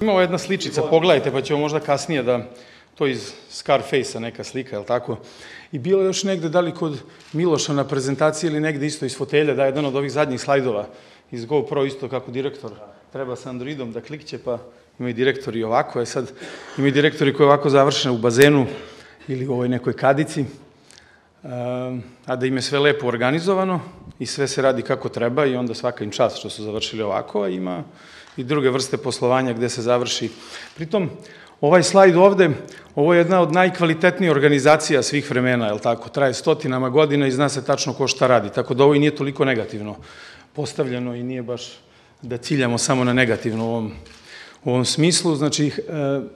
Ima jedna sličica, pogledajte, pa ćemo možda kasnije da, to iz Scarface-a neka slika, je li tako? I bilo još negde, da li kod Miloša na prezentaciji ili negde isto iz fotelja, da je jedan od ovih zadnjih slajdova iz GoPro isto kako direktor treba sa Androidom da klikće, pa imaju direktori ovako, je sad imaju direktori koji ovako završene u bazenu ili u ovoj nekoj kadici, a da im je sve lepo organizovano i sve se radi kako treba i onda svaka im čast što su završili ovako, a ima i druge vrste poslovanja gde se završi. Pritom, ovaj slajd ovde, ovo je jedna od najkvalitetnijih organizacija svih vremena, je li tako? Traje stotinama godina i zna se tačno ko šta radi, tako da ovo i nije toliko negativno postavljeno i nije baš da ciljamo samo na negativno u ovom, u ovom smislu. Znači, e,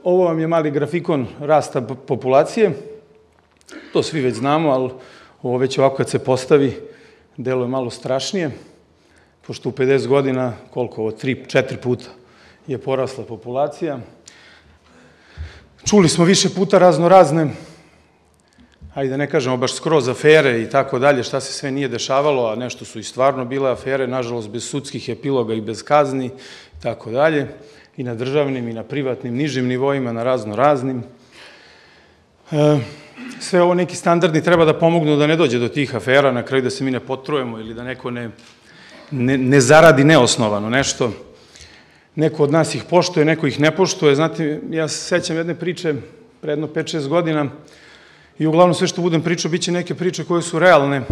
ovo vam je mali grafikon rasta populacije, to svi već znamo, ali ovo već ovako kad se postavi, delo je malo strašnije pošto u 50 godina, koliko ovo, 3-4 puta je porasla populacija. Čuli smo više puta razno razne, ajde da ne kažemo baš skroz afere i tako dalje, šta se sve nije dešavalo, a nešto su i stvarno bile afere, nažalost bez sudskih epiloga i bez kazni i tako dalje, i na državnim i na privatnim, nižim nivoima, na razno raznim. E, sve ovo neki standardi treba da pomognu da ne dođe do tih afera, na kraju da se mi ne potrujemo ili da neko ne ne, ne zaradi neosnovano nešto. Neko od nas ih poštuje, neko ih ne poštuje. Znate, ja se sećam jedne priče pre jedno 5-6 godina i uglavnom sve što budem pričao biće neke priče koje su realne,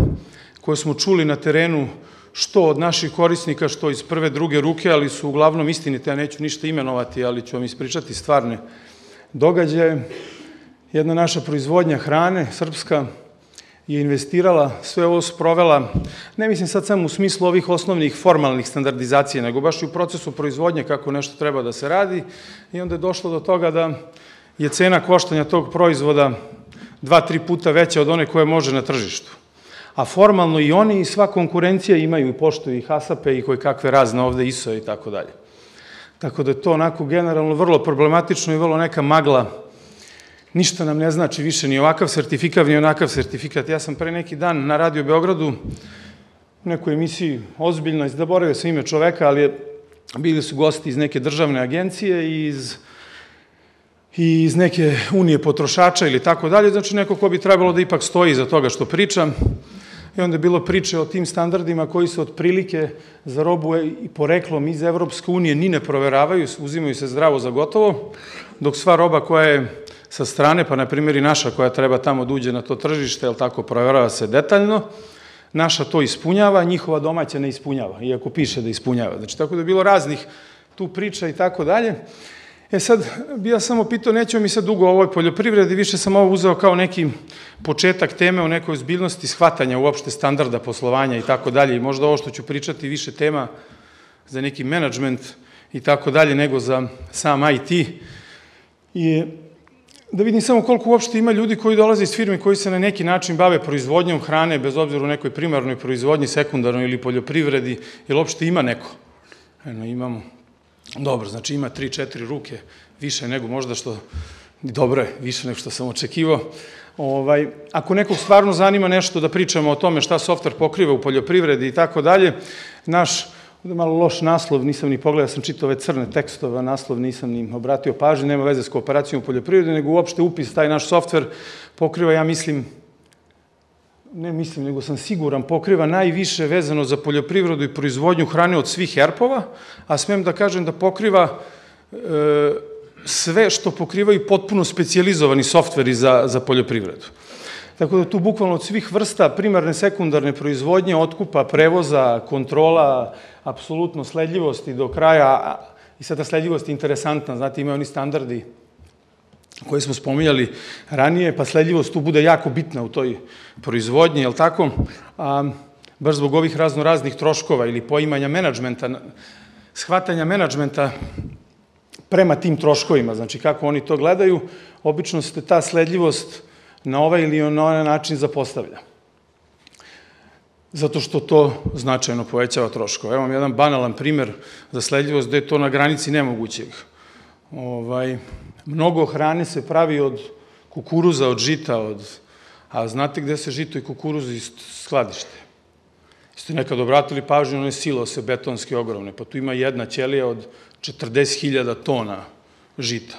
koje smo čuli na terenu, što od naših korisnika, što iz prve, druge ruke, ali su uglavnom istinite, ja neću ništa imenovati, ali ću vam ispričati stvarne događaje. Jedna naša proizvodnja hrane, srpska, je investirala, sve ovo sprovela, ne mislim sad samo u smislu ovih osnovnih formalnih standardizacija, nego baš i u procesu proizvodnje kako nešto treba da se radi i onda je došlo do toga da je cena koštanja tog proizvoda dva, tri puta veća od one koje može na tržištu. A formalno i oni i sva konkurencija imaju i poštuju i hasape i koje kakve razne ovde ISO i tako dalje. Tako da je to onako generalno vrlo problematično i vrlo neka magla ništa nam ne znači više ni ovakav sertifikat, ni onakav sertifikat. Ja sam pre neki dan na Radio Beogradu u nekoj emisiji ozbiljno, zaboravio sam ime čoveka, ali bili su gosti iz neke državne agencije i iz i iz neke unije potrošača ili tako dalje, znači neko ko bi trebalo da ipak stoji za toga što pričam. I onda je bilo priče o tim standardima koji se otprilike za robu i poreklom iz Evropske unije ni ne proveravaju, uzimaju se zdravo za gotovo, dok sva roba koja je sa strane, pa na primjer i naša koja treba tamo da uđe na to tržište, jel tako, proverava se detaljno, naša to ispunjava, njihova domaća ne ispunjava, iako piše da ispunjava. Znači, tako da je bilo raznih tu priča i tako dalje. E sad, bi ja samo pitao, nećemo mi sad dugo o ovoj poljoprivredi, više sam ovo uzeo kao neki početak teme o nekoj zbiljnosti shvatanja uopšte standarda poslovanja i tako dalje i možda ovo što ću pričati više tema za neki menadžment i tako dalje nego za sam IT. I da vidim samo koliko uopšte ima ljudi koji dolaze iz firme koji se na neki način bave proizvodnjom hrane, bez obzira u nekoj primarnoj proizvodnji, sekundarnoj ili poljoprivredi, ili uopšte ima neko? Eno, imamo. Dobro, znači ima 3-4 ruke, više nego možda što, dobro je, više nego što sam očekivao. Ovaj, ako nekog stvarno zanima nešto da pričamo o tome šta softver pokriva u poljoprivredi i tako dalje, naš Ovde malo loš naslov, nisam ni pogledao, sam čitao ove crne tekstove, naslov nisam ni obratio pažnje, nema veze s kooperacijom u poljoprivredi, nego uopšte upis, taj naš softver pokriva, ja mislim, ne mislim, nego sam siguran, pokriva najviše vezano za poljoprivredu i proizvodnju hrane od svih ERP-ova, a smem da kažem da pokriva e, sve što pokrivaju potpuno specializovani softveri za, za poljoprivredu. Tako da tu bukvalno od svih vrsta primarne, sekundarne proizvodnje, otkupa, prevoza, kontrola, apsolutno sledljivosti do kraja, i sada sledljivost je interesantna, znate, imaju oni standardi koje smo spominjali ranije, pa sledljivost tu bude jako bitna u toj proizvodnji, je li tako? A, baš zbog ovih razno raznih troškova ili poimanja menadžmenta, shvatanja menadžmenta prema tim troškovima, znači kako oni to gledaju, obično se ta sledljivost na ovaj ili na onaj način zapostavlja. Zato što to značajno povećava troškove. Evo vam jedan banalan primer za sledljivost gde je to na granici nemogućeg. Ovaj, mnogo hrane se pravi od kukuruza, od žita, od, a znate gde se žito i kukuruz skladište? Ste nekad obratili pažnju na one silose betonske ogromne, pa tu ima jedna ćelija od 40.000 tona žita.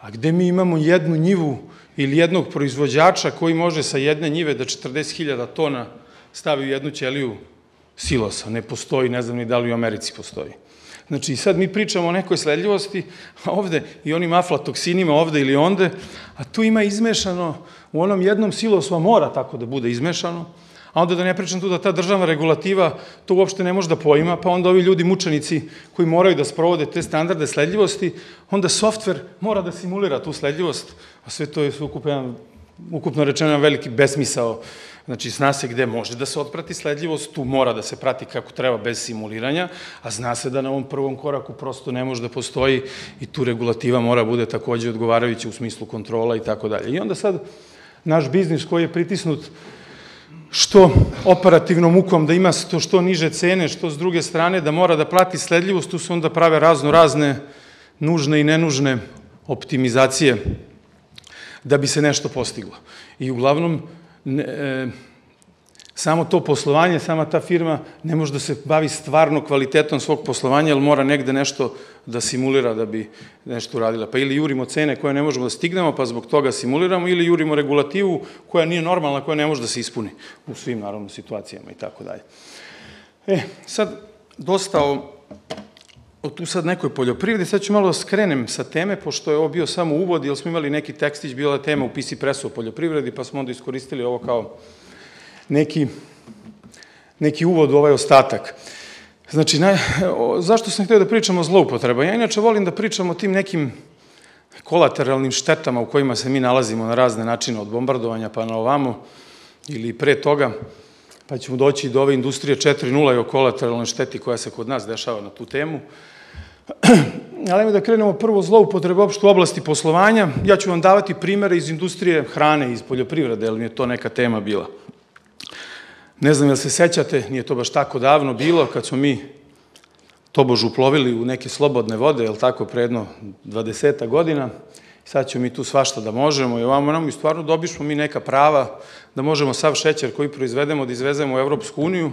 A gde mi imamo jednu njivu ili jednog proizvođača koji može sa jedne njive da 40.000 tona stavi u jednu ćeliju silosa. Ne postoji, ne znam ni da li u Americi postoji. Znači, sad mi pričamo o nekoj sledljivosti, a ovde i onim aflatoksinima ovde ili onde, a tu ima izmešano, u onom jednom silosu, mora tako da bude izmešano, a onda da ne pričam tu da ta državna regulativa to uopšte ne može da poima, pa onda ovi ljudi mučenici koji moraju da sprovode te standarde sledljivosti, onda softver mora da simulira tu sledljivost, a sve to je ukupno, ukupno rečeno veliki besmisao Znači, zna se gde može da se otprati sledljivost, tu mora da se prati kako treba bez simuliranja, a zna se da na ovom prvom koraku prosto ne može da postoji i tu regulativa mora bude takođe odgovarajuća u smislu kontrola i tako dalje. I onda sad naš biznis koji je pritisnut što operativnom mukom da ima to što niže cene, što s druge strane da mora da plati sledljivost, tu se onda prave razno razne nužne i nenužne optimizacije da bi se nešto postiglo. I uglavnom, ne, e, samo to poslovanje, sama ta firma ne može da se bavi stvarno kvalitetom svog poslovanja, jer mora negde nešto da simulira da bi nešto uradila. Pa ili jurimo cene koje ne možemo da stignemo, pa zbog toga simuliramo, ili jurimo regulativu koja nije normalna, koja ne može da se ispuni u svim, naravno, situacijama i tako dalje. E, sad, dosta o, o tu sad nekoj poljoprivredi, sad ću malo da skrenem sa teme, pošto je ovo bio samo uvod, jer smo imali neki tekstić, bila je tema u PC Pressu o poljoprivredi, pa smo onda iskoristili ovo kao neki, neki uvod u ovaj ostatak. Znači, naj, o, zašto sam htio da pričam o zloupotreba? Ja inače volim da pričam o tim nekim kolateralnim štetama u kojima se mi nalazimo na razne načine, od bombardovanja pa na ovamo, ili pre toga, pa ćemo doći do ove industrije 4.0 i o kolateralnoj šteti koja se kod nas dešava na tu temu. Ali mi da krenemo prvo zloupotrebe opšte u oblasti poslovanja. Ja ću vam davati primere iz industrije hrane, iz poljoprivrede, jer mi je to neka tema bila. Ne znam jel se sećate, nije to baš tako davno bilo, kad smo mi tobož uplovili u neke slobodne vode, jel tako, pre jedno 20 godina, sad ćemo mi tu svašta da možemo i ovamo nam i stvarno dobišmo mi neka prava da možemo sav šećer koji proizvedemo da izvezemo u Evropsku uniju,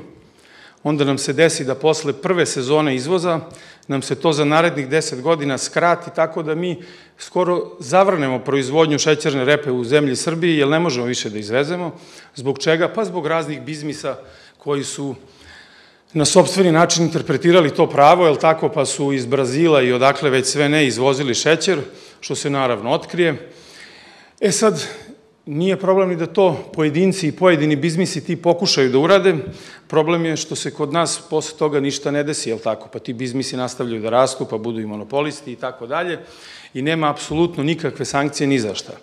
onda nam se desi da posle prve sezone izvoza nam se to za narednih 10 godina skrati tako da mi skoro zavrnemo proizvodnju šećerne repe u zemlji Srbiji, jer ne možemo više da izvezemo. Zbog čega? Pa zbog raznih bizmisa koji su na sobstveni način interpretirali to pravo, je tako, pa su iz Brazila i odakle već sve ne izvozili šećer, što se naravno otkrije. E sad, nije problem ni da to pojedinci i pojedini bizmisi ti pokušaju da urade, problem je što se kod nas posle toga ništa ne desi, jel tako, pa ti bizmisi nastavljaju da rastu, pa budu i monopolisti i tako dalje, i nema apsolutno nikakve sankcije ni za šta.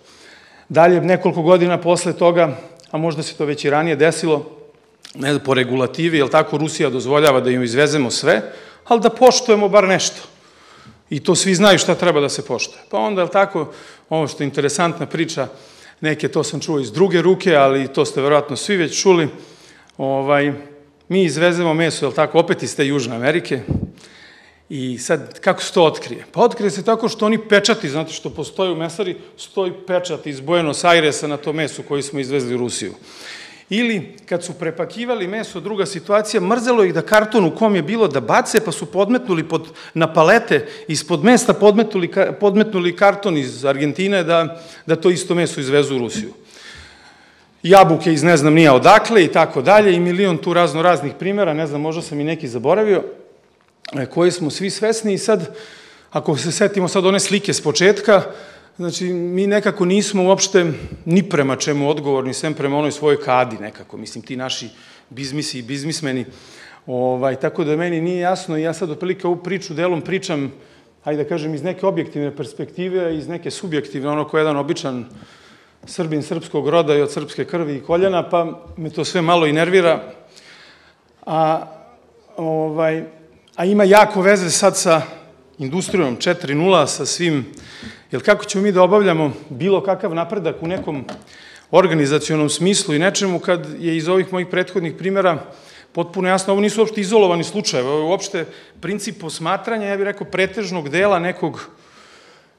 Dalje, nekoliko godina posle toga, a možda se to već i ranije desilo, ne, po regulativi, jel tako, Rusija dozvoljava da im izvezemo sve, ali da poštujemo bar nešto. I to svi znaju šta treba da se poštuje. Pa onda, jel tako, ovo što je interesantna priča, neke to sam čuo iz druge ruke, ali to ste verovatno svi već čuli, ovaj, mi izvezemo meso, jel tako, opet iz te Južne Amerike, I sad, kako se to otkrije? Pa otkrije se tako što oni pečati, znate što postoji u mesari, stoji pečat iz Buenos Airesa na to meso koji smo izvezli u Rusiju. Ili, kad su prepakivali meso, druga situacija, mrzelo ih da karton u kom je bilo da bace, pa su podmetnuli pod, na palete, ispod mesta podmetnuli, podmetnuli karton iz Argentine da, da to isto meso izvezu u Rusiju. Jabuke iz ne znam nija odakle i tako dalje i milion tu razno raznih primjera, ne znam, možda sam i neki zaboravio, e, koji smo svi svesni i sad, ako se setimo sad one slike s početka, Znači, mi nekako nismo uopšte ni prema čemu odgovorni, sem prema onoj svojoj kadi nekako, mislim, ti naši bizmisi i bizmismeni. Ovaj, tako da meni nije jasno i ja sad otprilike ovu priču delom pričam, hajde da kažem, iz neke objektivne perspektive, iz neke subjektivne, ono ko je jedan običan srbin srpskog roda i od srpske krvi i koljena, pa me to sve malo i nervira. A, ovaj, a ima jako veze sad sa industrijom 4.0, sa svim Jer kako ćemo mi da obavljamo bilo kakav napredak u nekom organizacionom smislu i nečemu kad je iz ovih mojih prethodnih primjera potpuno jasno, ovo nisu uopšte izolovani slučajevi, ovo je uopšte princip posmatranja, ja bih rekao, pretežnog dela nekog,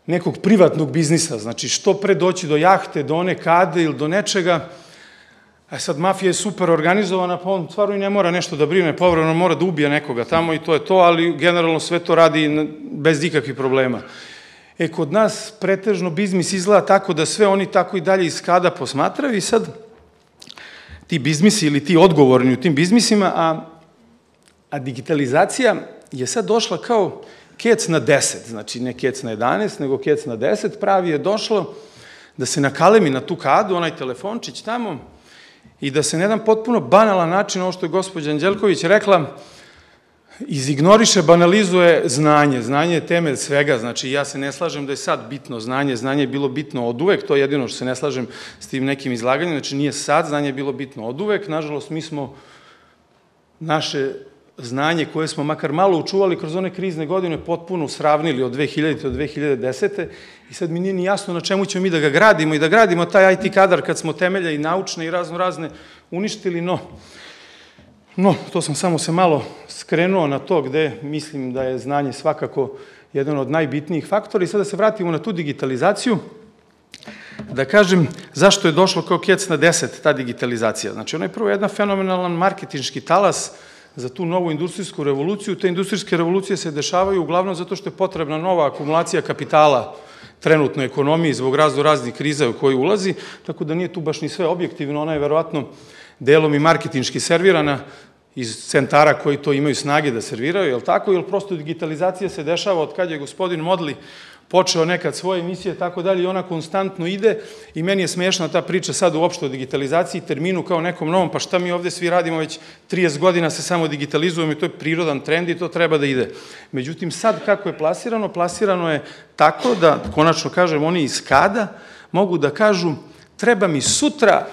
nekog privatnog biznisa. Znači, što pre doći do jahte, do one kade ili do nečega, a sad mafija je super organizovana, pa on stvarno i ne mora nešto da brine, povrano mora da ubije nekoga tamo i to je to, ali generalno sve to radi bez ikakvih problema. E, kod nas pretežno biznis izgleda tako da sve oni tako i dalje iz kada posmatraju i sad ti bizmisi ili ti odgovorni u tim bizmisima, a, a digitalizacija je sad došla kao kec na 10, znači ne kec na 11, nego kec na 10, pravi je došlo da se nakalemi na tu kadu, onaj telefončić tamo, i da se na jedan potpuno banalan način, ovo što je gospođa Anđelković rekla, izignoriše, banalizuje znanje. Znanje je temelj svega, znači ja se ne slažem da je sad bitno znanje, znanje je bilo bitno od uvek, to je jedino što se ne slažem s tim nekim izlaganjem, znači nije sad, znanje je bilo bitno od uvek, nažalost mi smo naše znanje koje smo makar malo učuvali kroz one krizne godine potpuno sravnili od 2000. do 2010. I sad mi nije ni jasno na čemu ćemo mi da ga gradimo i da gradimo taj IT kadar kad smo temelja i naučne i razno razne uništili, no, no, to sam samo se malo skrenuo na to gde mislim da je znanje svakako jedan od najbitnijih faktora i sada da se vratimo na tu digitalizaciju, da kažem zašto je došlo kao kjec na 10 ta digitalizacija. Znači, ona je prvo jedna fenomenalan marketinški talas, za tu novu industrijsku revoluciju. Te industrijske revolucije se dešavaju uglavnom zato što je potrebna nova akumulacija kapitala trenutno ekonomiji zbog razno raznih kriza u koji ulazi, tako da nije tu baš ni sve objektivno, ona je verovatno delom i marketinški servirana iz centara koji to imaju snage da serviraju, je li tako? Ili prosto digitalizacija se dešava od kad je gospodin Modli počeo nekad svoje emisije, tako dalje, i ona konstantno ide i meni je smešna ta priča sad uopšte o digitalizaciji, terminu kao nekom novom, pa šta mi ovde svi radimo već 30 godina se samo digitalizujemo i to je prirodan trend i to treba da ide. Međutim, sad kako je plasirano, plasirano je tako da, konačno kažem, oni iz kada mogu da kažu treba mi sutra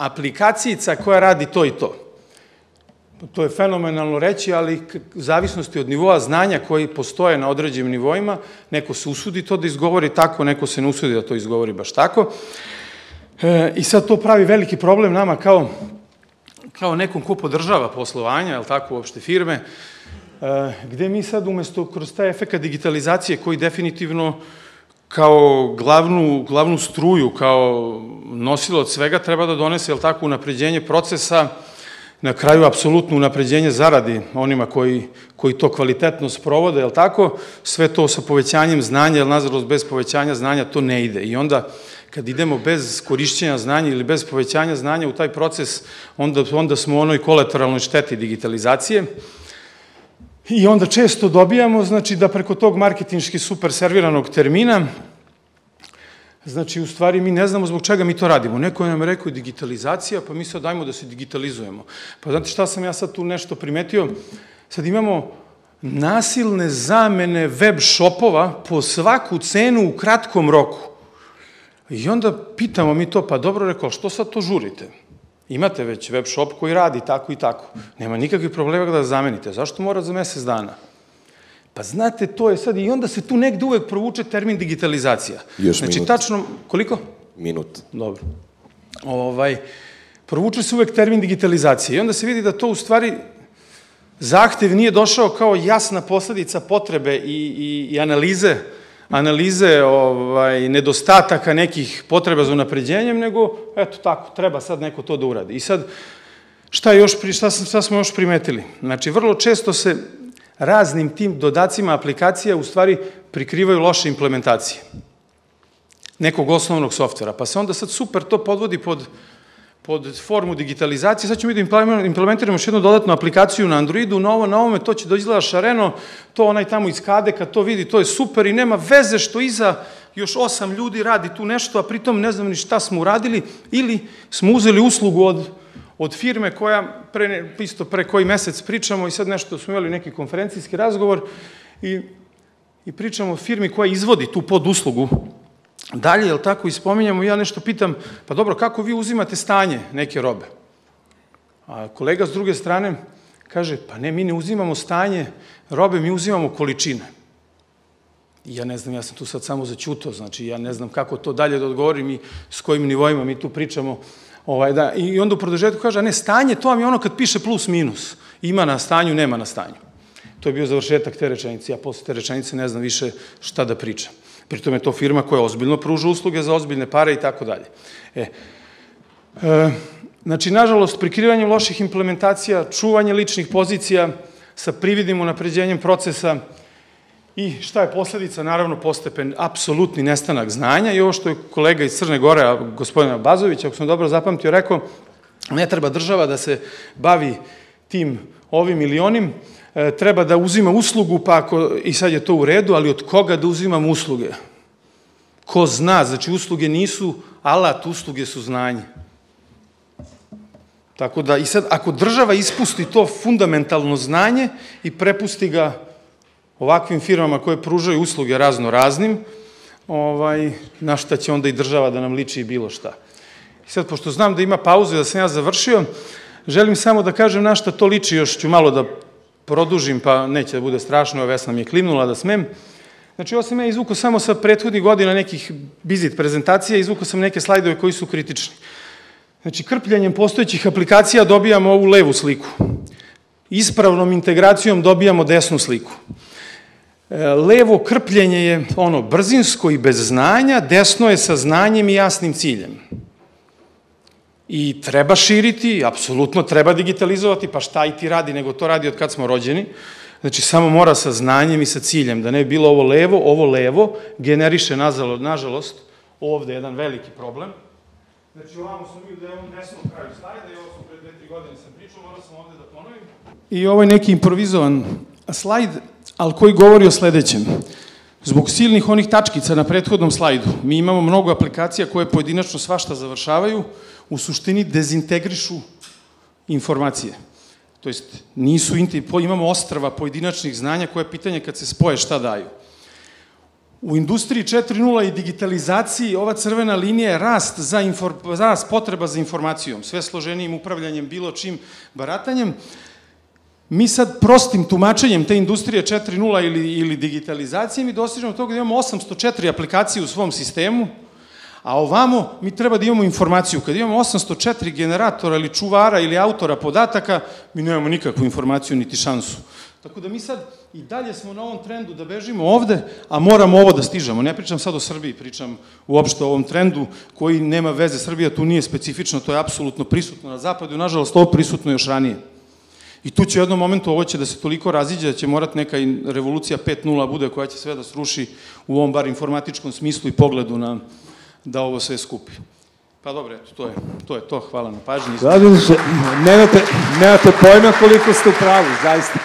aplikacijica koja radi to i to to je fenomenalno reći, ali u zavisnosti od nivoa znanja koji postoje na određenim nivoima, neko se usudi to da izgovori tako, neko se ne usudi da to izgovori baš tako. E, I sad to pravi veliki problem nama kao, kao nekom ko podržava poslovanja, je tako, uopšte firme, e, gde mi sad umesto kroz taj efekt digitalizacije koji definitivno kao glavnu, glavnu struju, kao nosilo od svega treba da donese, je tako, unapređenje procesa, na kraju apsolutno unapređenje zaradi onima koji, koji to kvalitetno sprovode, jel tako? Sve to sa povećanjem znanja, jer nažalost bez povećanja znanja to ne ide. I onda kad idemo bez korišćenja znanja ili bez povećanja znanja u taj proces, onda, onda smo u onoj kolateralnoj šteti digitalizacije. I onda često dobijamo, znači, da preko tog marketinški super serviranog termina Znači, u stvari, mi ne znamo zbog čega mi to radimo. Neko nam je rekao digitalizacija, pa mi sad dajmo da se digitalizujemo. Pa znate šta sam ja sad tu nešto primetio? Sad imamo nasilne zamene web shopova po svaku cenu u kratkom roku. I onda pitamo mi to, pa dobro rekao, što sad to žurite? Imate već web shop koji radi tako i tako. Nema nikakvih problema da zamenite. Zašto mora za mesec dana? Pa znate, to je sad, i onda se tu negde uvek provuče termin digitalizacija. Još znači, minut. tačno, koliko? Minut. Dobro. Ovaj, provuče se uvek termin digitalizacije i onda se vidi da to u stvari zahtev nije došao kao jasna posledica potrebe i, i, i analize analize ovaj, nedostataka nekih potreba za unapređenjem, nego, eto tako, treba sad neko to da uradi. I sad, šta, još, šta, šta smo još primetili? Znači, vrlo često se raznim tim dodacima aplikacija u stvari prikrivaju loše implementacije nekog osnovnog softvera. Pa se onda sad super to podvodi pod, pod formu digitalizacije. Sad ćemo mi da implementiramo još jednu dodatnu aplikaciju na Androidu, na ovo, na ovome, to će da izgleda šareno, to onaj tamo iz kade, kad to vidi, to je super i nema veze što iza još osam ljudi radi tu nešto, a pritom ne znam ni šta smo uradili, ili smo uzeli uslugu od od firme koja, pre, isto pre koji mesec pričamo i sad nešto smo imali neki konferencijski razgovor i, i pričamo o firmi koja izvodi tu poduslugu dalje, jel tako, i spominjamo, ja nešto pitam, pa dobro, kako vi uzimate stanje neke robe? A kolega s druge strane kaže, pa ne, mi ne uzimamo stanje robe, mi uzimamo količine. I ja ne znam, ja sam tu sad samo začuto, znači ja ne znam kako to dalje da odgovorim i s kojim nivoima mi tu pričamo Ovaj, da, I onda u produžetku kaže, a ne, stanje, to vam je ono kad piše plus minus. Ima na stanju, nema na stanju. To je bio završetak te rečenice. Ja posle te rečenice ne znam više šta da pričam. Pritom je to firma koja ozbiljno pruža usluge za ozbiljne pare i tako dalje. E, e, znači, nažalost, prikrivanje loših implementacija, čuvanje ličnih pozicija sa prividnim unapređenjem procesa I šta je posledica? Naravno, postepen apsolutni nestanak znanja i ovo što je kolega iz Crne Gore, gospodina Bazovića, ako sam dobro zapamtio, rekao, ne treba država da se bavi tim ovim ili onim, treba da uzima uslugu, pa ako, i sad je to u redu, ali od koga da uzimam usluge? Ko zna, znači usluge nisu alat, usluge su znanje. Tako da, i sad, ako država ispusti to fundamentalno znanje i prepusti ga ovakvim firmama koje pružaju usluge razno raznim, ovaj, na šta će onda i država da nam liči i bilo šta. I sad, pošto znam da ima pauze, da sam ja završio, želim samo da kažem na šta to liči, još ću malo da produžim, pa neće da bude strašno, Vesna mi je klimnula da smem. Znači, ovo sam ja izvukao samo sa prethodnih godina nekih bizit prezentacija, izvukao sam neke slajdove koji su kritični. Znači, krpljanjem postojećih aplikacija dobijamo ovu levu sliku. Ispravnom integracijom dobijamo desnu sliku. E, levo krpljenje je ono brzinsko i bez znanja, desno je sa znanjem i jasnim ciljem. I treba širiti, apsolutno treba digitalizovati, pa šta i ti radi, nego to radi od kad smo rođeni. Znači, samo mora sa znanjem i sa ciljem, da ne bi bilo ovo levo, ovo levo, generiše, nažalost, ovde jedan veliki problem. Znači, ovamo smo mi u ovom desnom kraju slajda i ovo smo pre dve, tri godine sam pričao, morao sam ovde da ponovim. I ovo je neki improvizovan slajd, ali koji govori o sledećem. Zbog silnih onih tačkica na prethodnom slajdu, mi imamo mnogo aplikacija koje pojedinačno svašta završavaju, u suštini dezintegrišu informacije. To jest, nisu, imamo ostrava pojedinačnih znanja koje je pitanje kad se spoje šta daju. U industriji 4.0 i digitalizaciji ova crvena linija je rast, za infor, rast potreba za informacijom, sve složenijim upravljanjem, bilo čim baratanjem. Mi sad prostim tumačenjem te industrije 4.0 ili, ili digitalizacije mi dostižemo toga da imamo 804 aplikacije u svom sistemu, a ovamo mi treba da imamo informaciju. Kad imamo 804 generatora ili čuvara ili autora podataka, mi nemamo nikakvu informaciju niti šansu. Tako da mi sad i dalje smo na ovom trendu da bežimo ovde, a moramo ovo da stižemo. Ne pričam sad o Srbiji, pričam uopšte o ovom trendu koji nema veze. Srbija tu nije specifično, to je apsolutno prisutno na zapadu, nažalost ovo prisutno još ranije. I tu će u jednom momentu ovo će da se toliko raziđe da će morat neka revolucija 5.0 bude koja će sve da sruši u ovom bar informatičkom smislu i pogledu na da ovo sve skupi. Pa dobro, eto, to je to. Je to. Hvala na pažnji. Radim se, nemate, nemate pojma koliko ste u pravu, zaista.